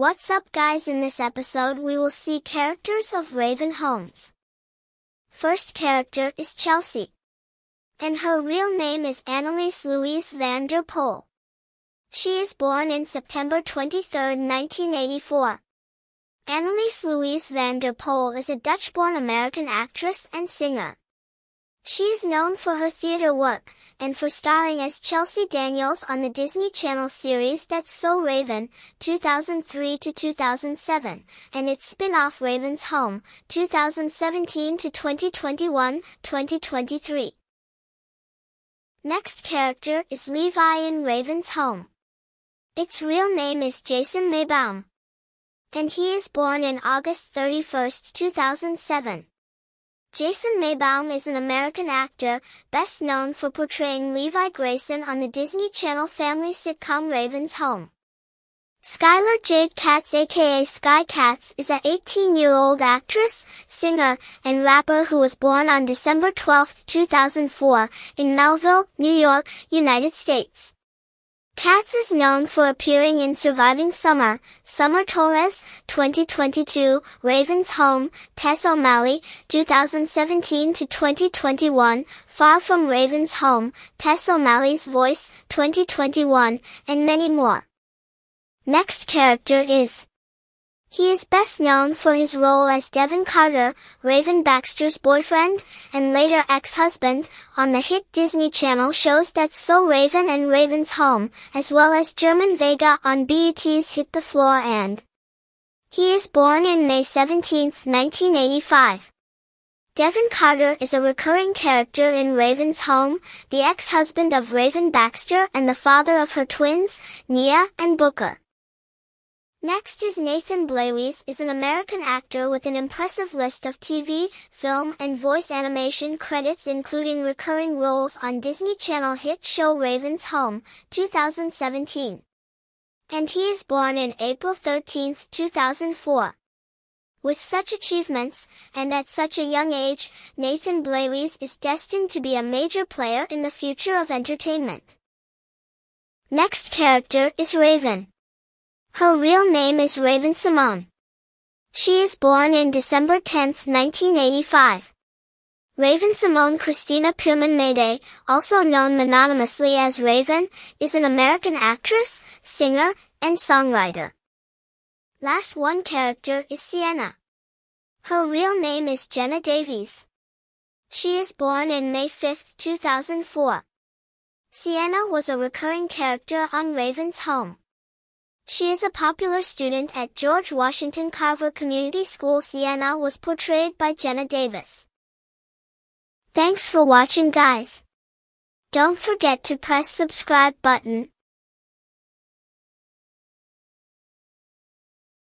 What's up guys in this episode we will see characters of Raven Homes. First character is Chelsea. And her real name is Anneliese Louise van der Pol. She is born in September 23, 1984. Anneliese Louise van der Pol is a Dutch-born American actress and singer. She is known for her theater work, and for starring as Chelsea Daniels on the Disney Channel series That's So Raven, 2003 to 2007, and its spin-off Raven's Home, 2017 to 2021, 2023. Next character is Levi in Raven's Home. Its real name is Jason Maybaum. And he is born in August 31, 2007. Jason Maybaum is an American actor, best known for portraying Levi Grayson on the Disney Channel family sitcom Raven's Home. Skylar Jade Katz aka Sky Katz is a 18-year-old actress, singer, and rapper who was born on December 12, 2004, in Melville, New York, United States. Katz is known for appearing in Surviving Summer, Summer Torres, 2022, Raven's Home, Tess O'Malley, 2017 to 2021, Far From Raven's Home, Tess O'Malley's Voice, 2021, and many more. Next character is he is best known for his role as Devon Carter, Raven Baxter's boyfriend, and later ex-husband, on the hit Disney Channel shows That's So Raven and Raven's Home, as well as German Vega on BET's Hit the Floor and he is born in May 17, 1985. Devon Carter is a recurring character in Raven's Home, the ex-husband of Raven Baxter and the father of her twins, Nia and Booker. Next is Nathan Blaiwes is an American actor with an impressive list of TV, film, and voice animation credits including recurring roles on Disney Channel hit show Raven's Home, 2017. And he is born in April 13, 2004. With such achievements, and at such a young age, Nathan Blaiwes is destined to be a major player in the future of entertainment. Next character is Raven. Her real name is Raven-Symoné. She is born in December 10, 1985. Raven-Symoné Christina Pearman-Maday, also known mononymously as Raven, is an American actress, singer, and songwriter. Last one character is Sienna. Her real name is Jenna Davis. She is born in May 5, 2004. Sienna was a recurring character on Raven's Home. She is a popular student at George Washington Carver Community School. Sienna was portrayed by Jenna Davis. Thanks for watching guys. Don't forget to press subscribe button.